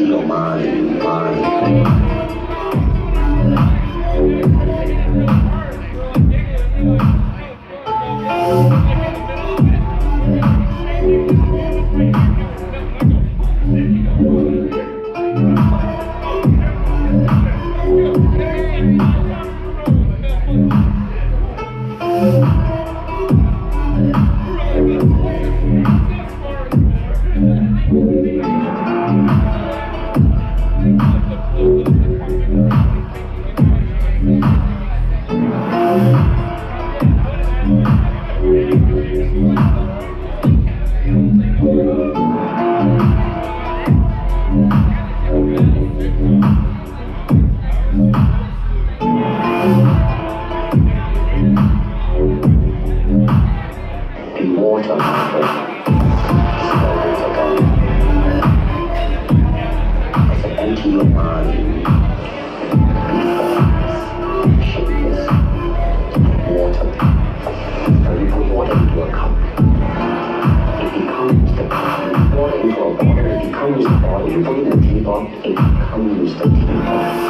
Your mind. Música of a communist dictator.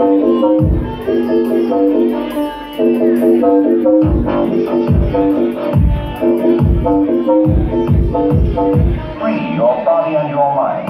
Free your body and your mind.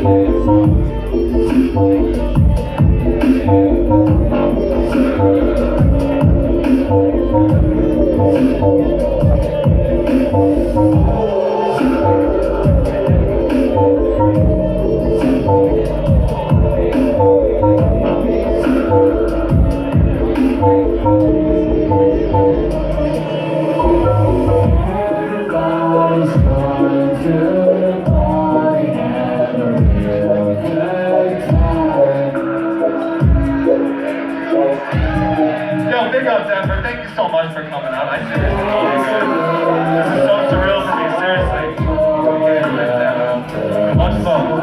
Thank you. Big up, Denver. Thank you so much for coming out. I guys. This is so surreal for me, seriously. Much love.